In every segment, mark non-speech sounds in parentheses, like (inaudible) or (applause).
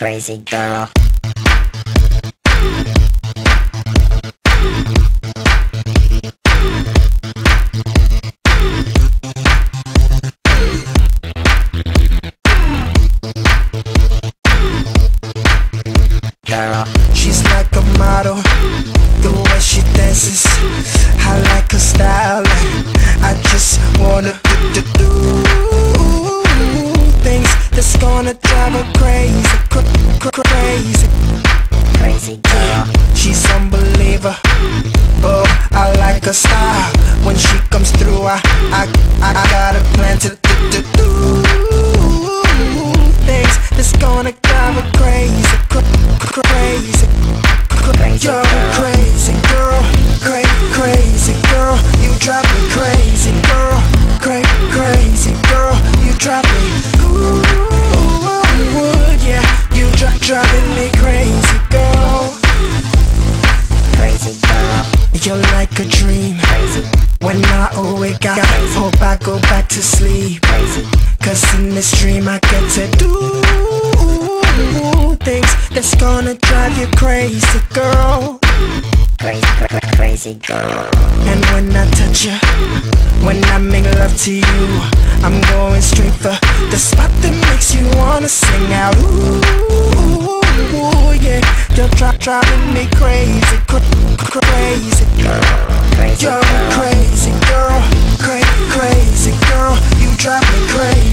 crazy girl. Girl, She's like a model, the way she dances. I like her style. I just wanna do, do, do gonna drive her crazy, cr- cr- crazy. crazy girl. She's unbeliever. Oh, I like her style. When she comes through, I, I, I got a plan to do, do, things that's gonna drive her crazy, cr- cr- crazy. Crazy You're back to sleep. Cause in this dream, I get to do things that's gonna drive you crazy, girl. crazy, cra- crazy girl. And when I touch you, when I make love to you, I'm going straight for the spot that makes you wanna sing out. Ooh, yeah, you're dri- driving me crazy, cr- cr- crazy. Crazy You're a girl. crazy girl, cra- crazy girl. You drive me crazy,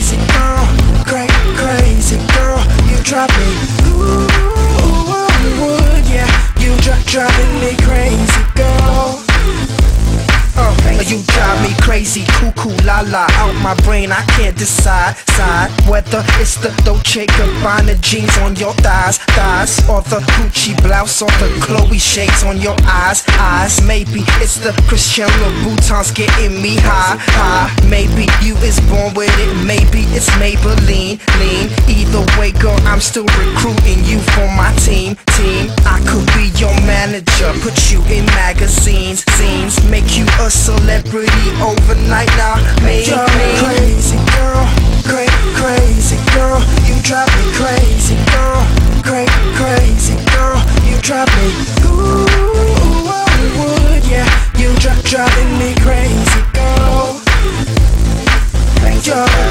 brain. I can't decide, side whether it's the Dolce Gabbana jeans on your thighs, thighs, or the Gucci blouse, or the Chloe shades on your eyes, eyes. Maybe it's the Christian Louboutins getting me high, high. Maybe you is born with it, maybe it's Maybelline, lean. Either way, girl, I'm still recruiting you for my team, team. I could be your manager, put you in magazines, scenes, make you a celebrity overnight. Now, me,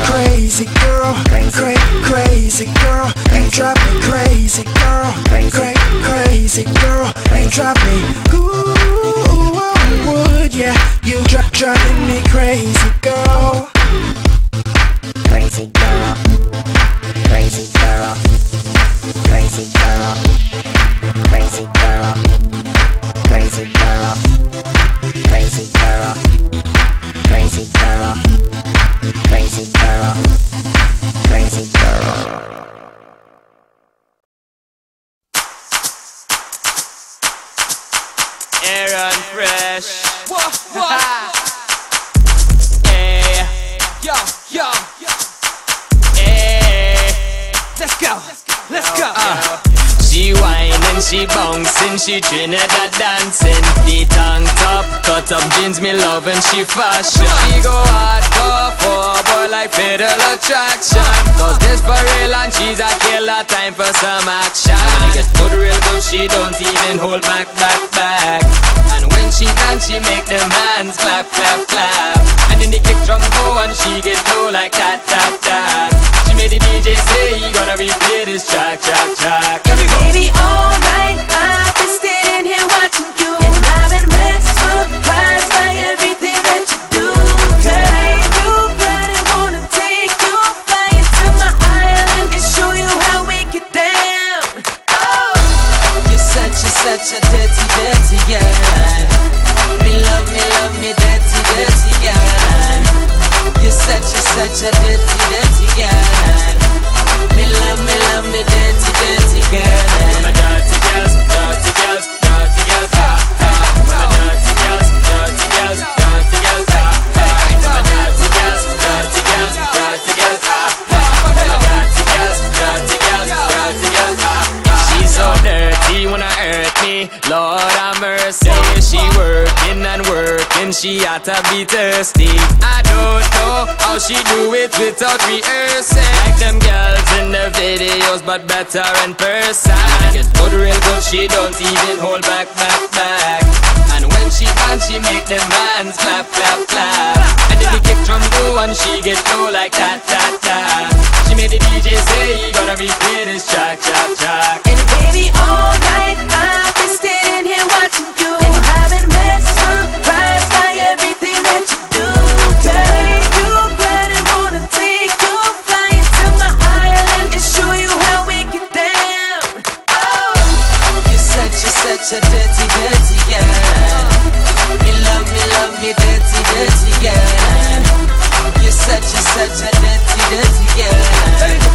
Crazy girl. cra- crazy girl. You drive me crazy, girl, cra- crazy girl. You drive me, ooh, yeah. You dri- driving me crazy, girl. Crazy girl. Crazy girl. Crazy girl. Crazy girl. Fresh. What? What? (laughs) hey, yo, yo, hey, let's go, let's go. Uh, she whining, she bouncing, she Trinidad dancing. The on top, cut up jeans, me love and she fashion. She go hardcore for a boy like fatal attraction. Cause this for real and she's a killer, time for some action. When it gets put real good, she don't even hold back, back, back. She make them hands clap, clap, clap. And then the kick drum go and she get low like that, that, that. She made the DJ say he gonna replay this track, track. Such a, such me, Lord have mercy. She working and working, she had to be thirsty. I don't know how she do it without rehearsing. Like them girls in the videos, but better in person. Get good real good, she don't even hold back, back, back. And when she dance, she make them hands clap, clap, clap. And if the kick drum go and she get such a dirty, dirty girl. You love me, love me, dirty, dirty girl. You're such a, such a dirty, dirty girl.